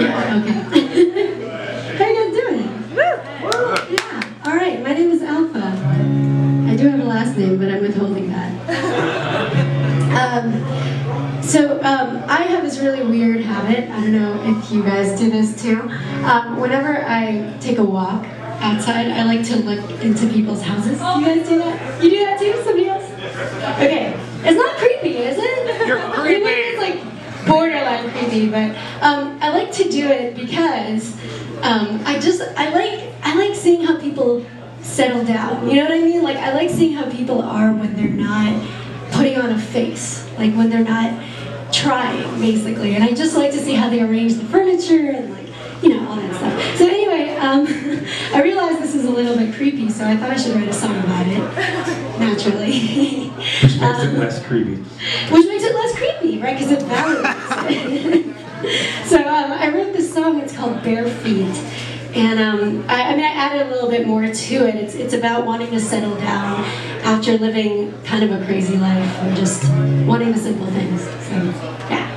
Yeah, okay. How you guys doing? Yeah. All right, my name is Alfa. I do have a last name, but I'm withholding that. Um, so um, I have this really weird habit. I don't know if you guys do this too. Um, whenever I take a walk outside, I like to look into people's houses. You guys do that? You do that too? Somebody else? Okay. It's not creepy, is it? You're creepy. Borderline creepy, but um, I like to do it because um, I just I like I like seeing how people settle down. You know what I mean? Like I like seeing how people are when they're not putting on a face, like when they're not trying, basically. And I just like to see how they arrange the furniture and like you know all that stuff. So anyway, um, I realized this is a little bit creepy, so I thought I should write a song about it. Naturally. Which makes it Um, less creepy. which it less creepy, right? Because it validates so um, I wrote this song. It's called Bare Feet, and um, I, I mean I added a little bit more to it. It's it's about wanting to settle down after living kind of a crazy life, or just wanting the simple things. So yeah.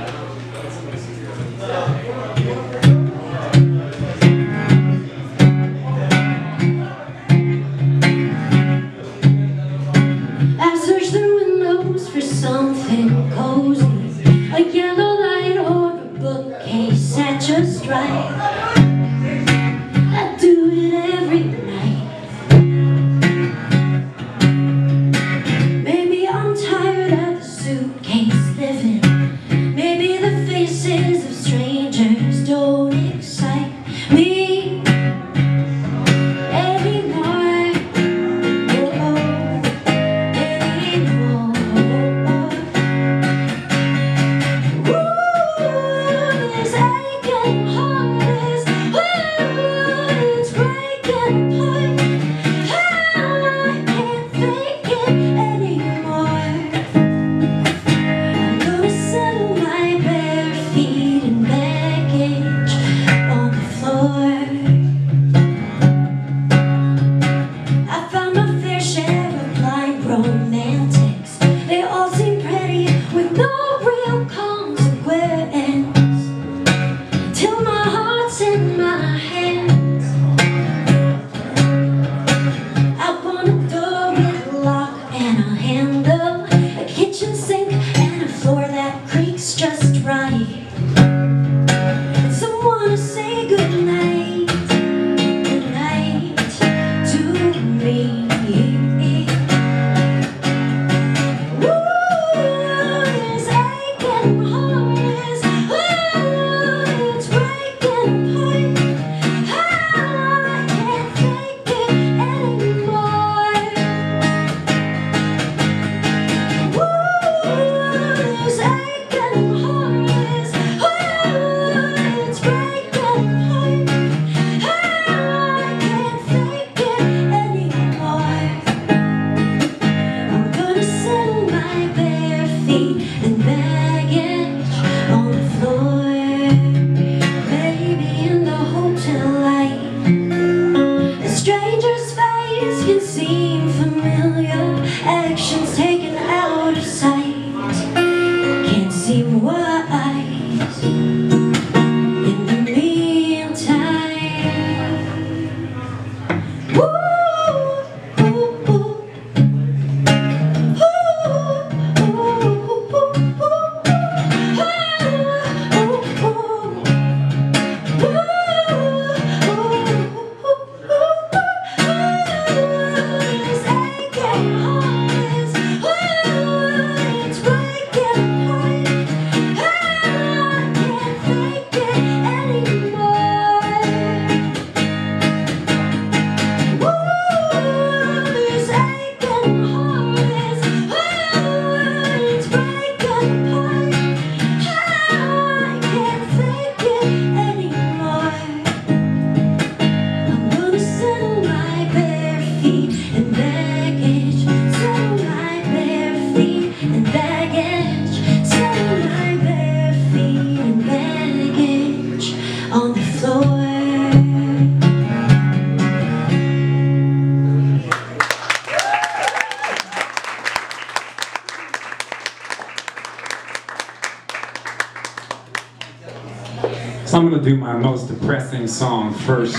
I searched through windows for something right. please. emotions taken out of sight. Can't seem wise In the meantime. Woo! So I'm gonna do my most depressing song first.